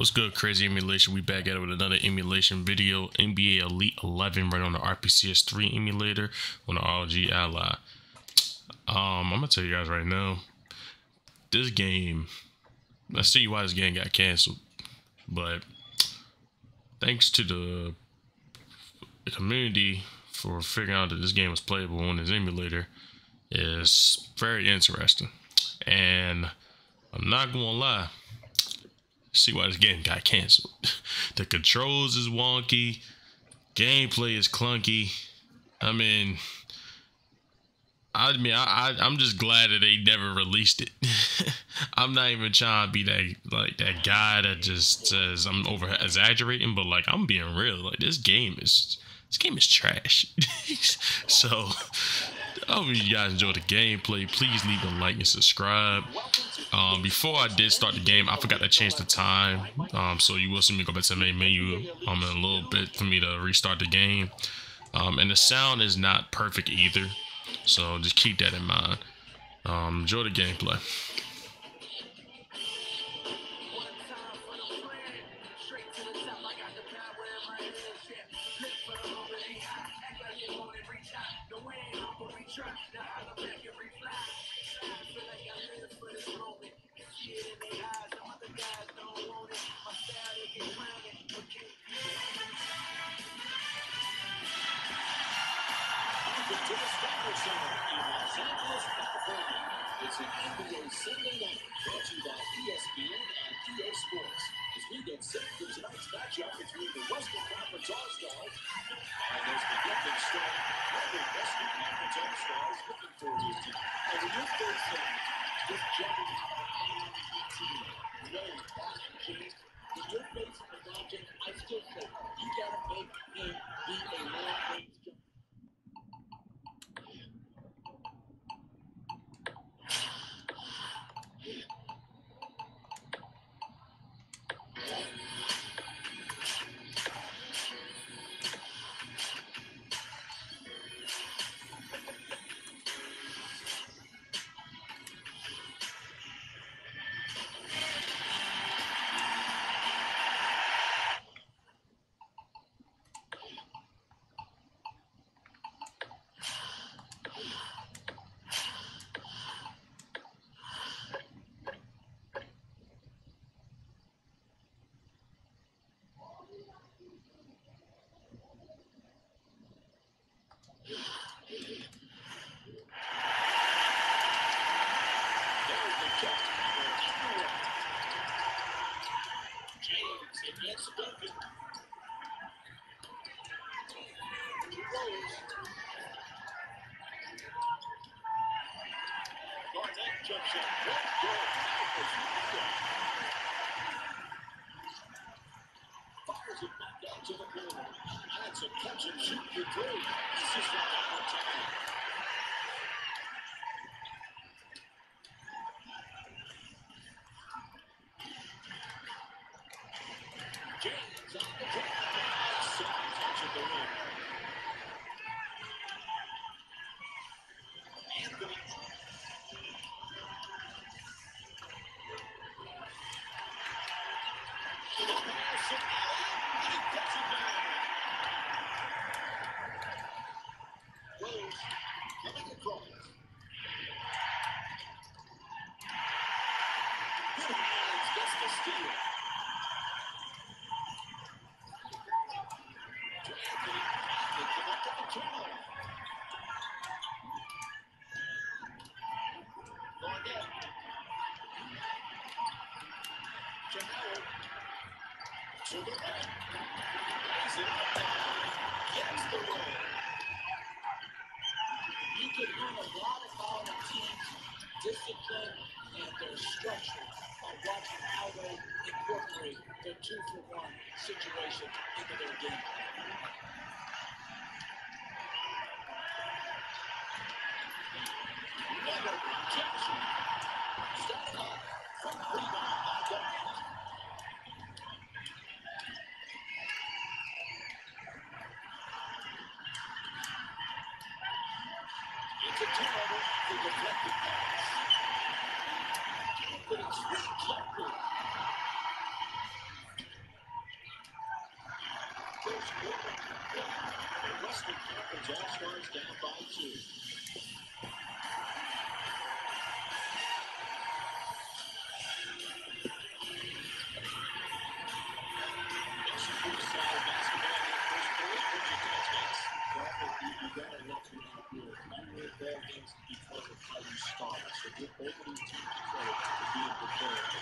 What's good, crazy emulation? We back at it with another emulation video. NBA Elite 11 right on the RPCS 3 emulator on the ROG Ally. Um, I'm gonna tell you guys right now, this game. Let's see why this game got canceled, but thanks to the, the community for figuring out that this game was playable on this emulator is very interesting, and I'm not gonna lie see why this game got canceled. the controls is wonky, gameplay is clunky. I mean, I mean, I, I am just glad that they never released it. I'm not even trying to be that like that guy that just says I'm over exaggerating, but like I'm being real. Like this game is this game is trash. so I hope you guys enjoyed the gameplay. Please leave a like and subscribe. Um, before I did start the game, I forgot to change the time. Um, so you will see me go back to the main menu um, in a little bit for me to restart the game. Um, and the sound is not perfect either. So just keep that in mind. Um, enjoy the gameplay. It's an NBA Sunday night brought to you by ESPN and EA Sports. As we get set for tonight's matchup between the Western Conference All-Stars and as the getting started, other Western Conference All-Stars looking for his team. And when you face them, this Japanese team, no James, when you're the Magic, I still say you gotta make him be a long-range catch and shoot for three. This is not that time. James on the drive. Second touch of the win. Anthony Janelle to the right. Lays it up there. Gets the win. You can learn a lot about a team's discipline and their structure by watching how they incorporate the two for one situations into their game. Another rejection. Step up from rebound by Durant. Western Catholic All-Stars down by two.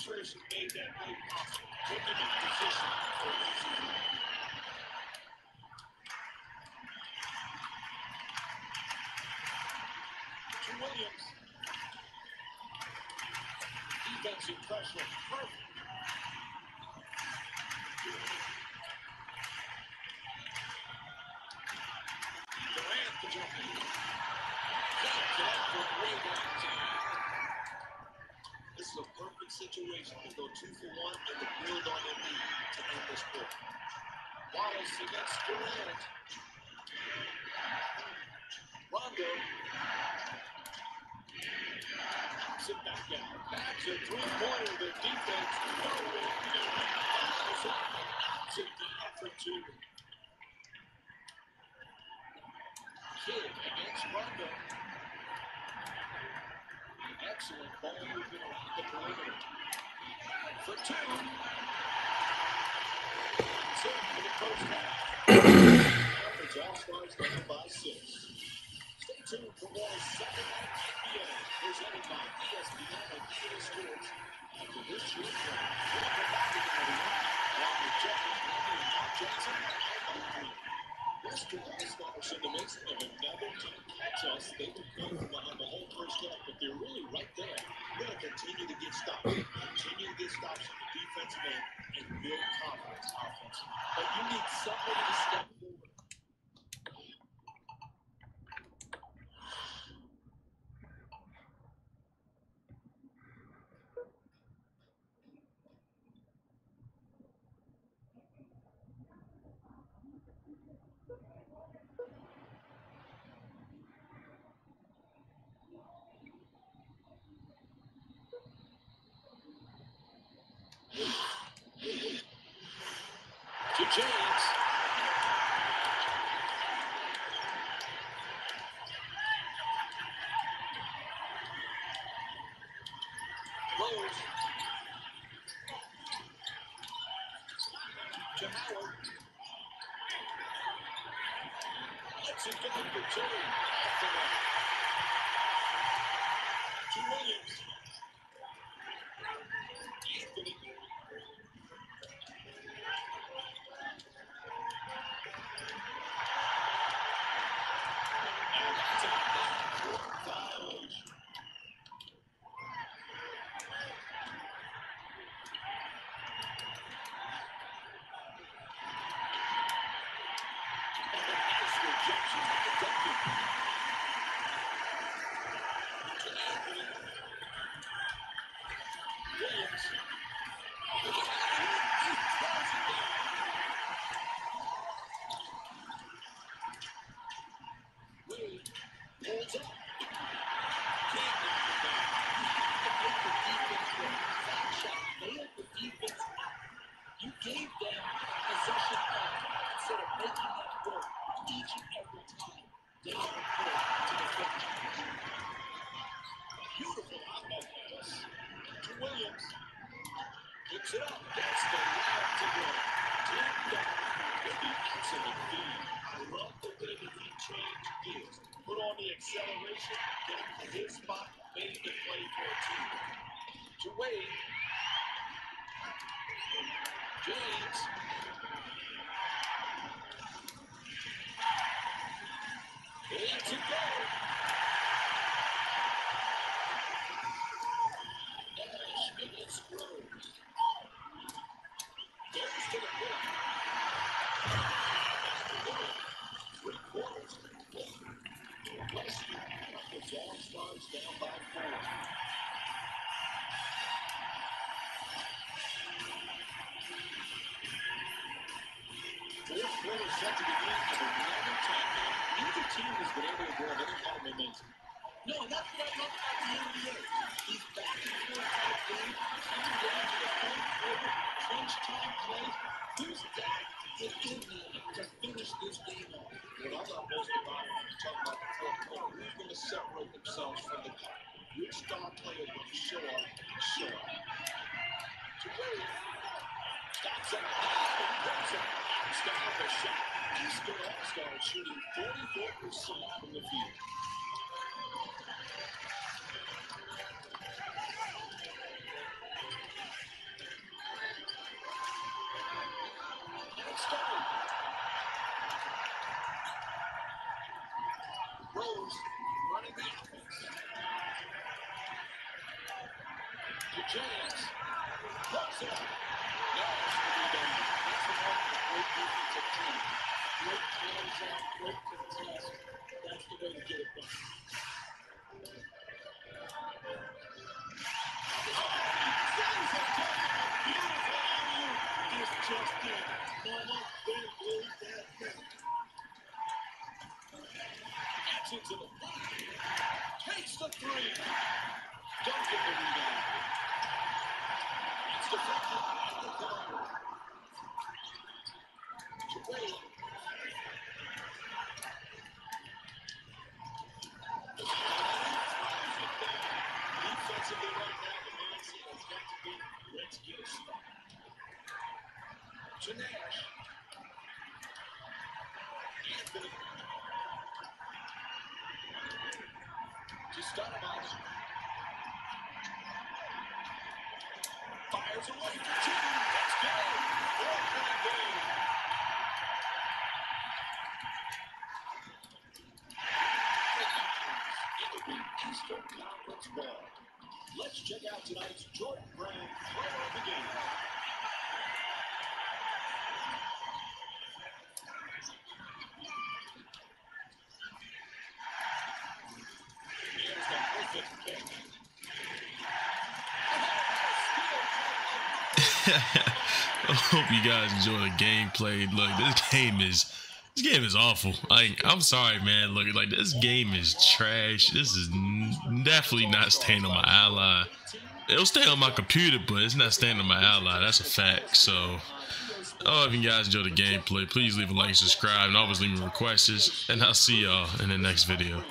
penetration made that play possible. Put them in position for an easy win. To Williams. Defensive pressure. Perfect. Durant the jump. Got that for way down time. This is a perfect situation to go two for one and to build on their lead to end this quarter. Wallace against Durant. Rondo. Pops it back out. That's a three-pointer. The defense. And knocks it down for two. Kidd against Rondo. Excellent ball movement around the perimeter. For two. The half. Conference All-Stars down by six. Stay tuned for more Sunday Night NBA presented by ESPN and EA Sports. After this short break, we'll come back. Along with Jeffrey Blaney and Mark Jackson, I'm Mike Western All-Stars in the midst of another team catch us. They were from behind the whole first half, but they're really right there. We're going to continue to get stops, continue to get stops on the defensive end, and build confidence offensively. But you need somebody to step forward. To James. Rose. To Howard. Lets it go for two. Off the mark. To Williams. Anthony. And that's a backcourt violation. And a nice rejection by Duncan. To Anthony. Williams. Look at that. He throws it down. Wade pulls up. Can't knock it down. Make the defense work. Foul shot. Nailed the defense out. You gave them possession back instead of making them work each and every time down the court to the bench. Beautiful outlet pass to Williams. Picks it up. Gets the layup to go. Tim Duncan with the excellent feed. I love the way that he changed gears. Put on the acceleration, got to his spot, made the James. In to go. Nash against Rose. Goes to the hook. Three quarters. Weston puts all stars down Fourth quarter set to begin as a random timeout. Neither team has been able to grab any kind of momentum. No, and that's what I love about the NBA. These back and forth type games, coming down to the fourth quarter, crunch time plays. Who's that in there to finish this game off? What I love most about it when you talk about the fourth quarter, who's going to separate themselves from the pack? Which star player to show up and show up? To Wade. Stops it. Scott with a shot. Eastern All-Star shooting 44% from the field. Rose running the offense. To James. It. Into the lane. Takes the three. Don't get the rebound. It's deflected out of the corner. To Wade. Defensively right now, the mindset has got to be, let's get a stop. To Nash. Anthony. To Stoudemire. Fires away for two. Let's go. Four-point game. It'll be Eastern Conference ball. Let's check out tonight's Jordan Brand player of the game. Here's the perfect kick. I hope you guys enjoy the gameplay. Look, this game is this game is awful. Like, I'm sorry, man. Look, like this game is trash. This is definitely not staying on my ally. It'll stay on my computer, but it's not staying on my ally. That's a fact. So, oh, if you guys enjoy the gameplay, please leave a like, subscribe, and always leave me requests. And I'll see y'all in the next video.